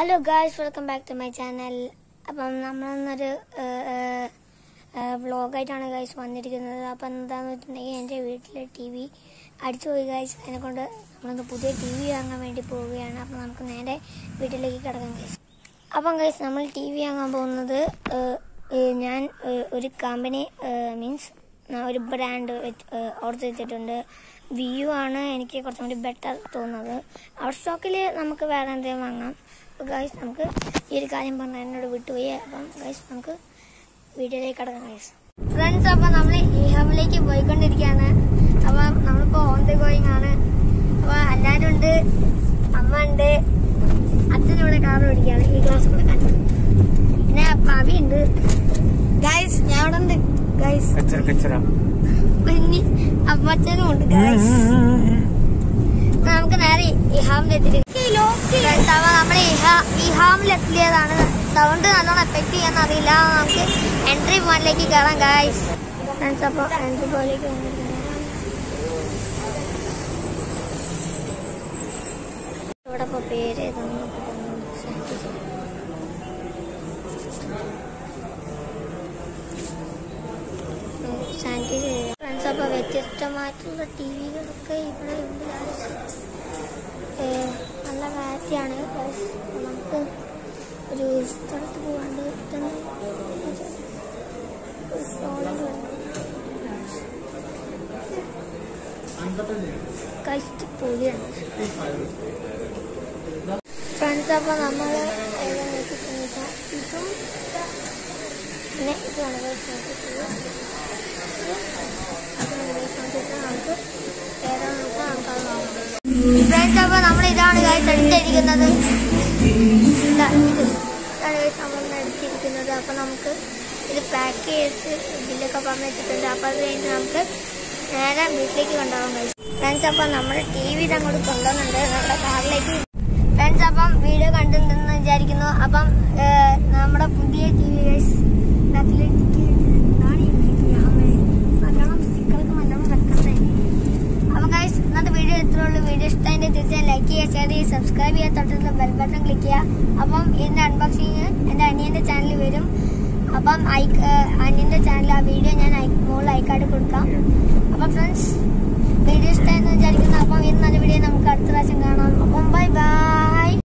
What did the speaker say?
Hello guys welcome back to my channel അപ്പം നമ്മളൊന്നൊരു വ്ളോഗായിട്ടാണ് guys വന്നിരിക്കുന്നത്. അപ്പം എന്താണെന്ന് വെച്ചിട്ടുണ്ടെങ്കിൽ എന്റെ വീട്ടിലെ ടി വി അടിച്ചു പോയി ഗായ്സ് അതിനെ കൊണ്ട് നമ്മളൊന്ന് പുതിയ ടി വി വാങ്ങാൻ വേണ്ടി പോവുകയാണ്. അപ്പം നമുക്ക് നേരെ വീട്ടിലേക്ക് കിടക്കാം ഗൈസ് അപ്പം ഗൈസ് നമ്മൾ ടി വി വാങ്ങാൻ പോകുന്നത് ഞാൻ ഒരു കമ്പനി മീൻസ് ഒരു ബ്രാൻഡ് ഓർഡർ ചെയ്തിട്ടുണ്ട്. വ്യൂ ആണ് എനിക്ക് കുറച്ചും കൂടി ബെറ്റർ തോന്നുന്നത്. ഔട്ട് സ്റ്റോക്കിൽ നമുക്ക് വേറെ എന്തെങ്കിലും വാങ്ങാം. അപ്പോൾ ഗൈസ് നമുക്ക് ഈ ഒരു കാര്യം പറഞ്ഞാൽ എന്നോട് വിട്ടുപോയി. അപ്പം ഗൈസ് നമുക്ക് വീഡിയോയിലേക്ക് കടക്കാം ഗൈസ് ഫ്രണ്ട്സ് അപ്പം നമ്മൾ ഈഹബിലേക്ക് പോയിക്കൊണ്ടിരിക്കുകയാണ്. അപ്പം നമ്മളിപ്പോൾ ഓൺ ദി ഗോയിങ് ആണ്. അപ്പോൾ എല്ലാവരും ഉണ്ട് അമ്മ ഉണ്ട് അച്ഛനിവിടെ കാർ ഓടിക്കുകയാണ് ഈ ക്ലാസ് കൊടുക്കാൻ പിന്നെ പവി ഉണ്ട്. ഗൈസ് ഞാൻ ഇവിടെ ഉണ്ട്. ഗൈസ് പിന്നെ അമ്മച്ചനും ഉണ്ട് ഗൈസ് നമുക്ക് നേരെ ഇഹാമിലെത്തിയിട്ട് നമ്മൾ ഇഹാമിലെത്തിയതാണ് സൗണ്ട് നല്ലോണം എഫക്ട് ചെയ്യാൻ അറിയില്ല. നമുക്ക് എൻട്രി പോയിന്റിലേക്ക് കയറാം ഗായ്സ് ഫ്രണ്ട്സ് അപ്പോൾ എൻട്രി പോയിലേക്ക് ഇവിടെ ഇപ്പോൾ പേര് സാനിറ്റൈസ് ഫ്രണ്ട്സ് അപ്പോൾ വ്യത്യസ്തമായിട്ടുള്ള ടി വികളൊക്കെ ഇവിടെ ഉണ്ട് അപ്പോൾ നമുക്ക് ഒരു സ്ഥലത്ത് പോകാണ്ട് തന്നെ കഴിച്ചിട്ട് പോവുകയാണ്. ഫ്രണ്ട്സ് അപ്പോൾ നമ്മൾ ഇതും പിന്നെ ഇതാണ്. guys എടുത്തിരിക്കുന്നത് ഇതാ ഇത് ഇതാണ് നമ്മൾ എടുത്തിരിക്കുന്നത് അപ്പൊ നമുക്ക് ഇത് പാക്ക് ചെയ്ത് ബില്ലൊക്കെ പറഞ്ഞു വെച്ചിട്ടുണ്ട്. അപ്പൊ അത് കഴിഞ്ഞ് നമുക്ക് നേരെ വീട്ടിലേക്ക് കൊണ്ടുപോകാൻ കഴിയും. ഫ്രണ്ട്സ് അപ്പം നമ്മുടെ ടി വി ഇത് കൊണ്ടുവന്നുണ്ട് നമ്മുടെ കാറിലേക്ക്. ഫ്രണ്ട്സ് അപ്പം വീഡിയോ കണ്ടിട്ടുണ്ടെന്ന് വിചാരിക്കുന്നു. അപ്പം നമ്മുടെ പുതിയ ടി വി ഗൈസ് അപ്പൊ ഗൈസ് ഇന്നത്തെ വീഡിയോ ഇത്രേ ഉള്ളൂ വീഡിയോ തീർച്ചയായും ലൈക്ക് ചെയ്യുക ഷെയർ ചെയ്യുക സബ്സ്ക്രൈബ് ചെയ്യുക തൊട്ടുള്ള ബെൽ ബട്ടൺ ക്ലിക്ക് ചെയ്യുക. അപ്പം ഇതിന്റെ അൺബോക്സിങ് എന്റെ അനിയന്റെ ചാനലിൽ വരും. അപ്പം അനിയന്റെ ചാനൽ ആ വീഡിയോ ഞാൻ മുകളിൽ ഐക്കാർഡ് കൊടുക്കാം. അപ്പം ഫ്രണ്ട്സ്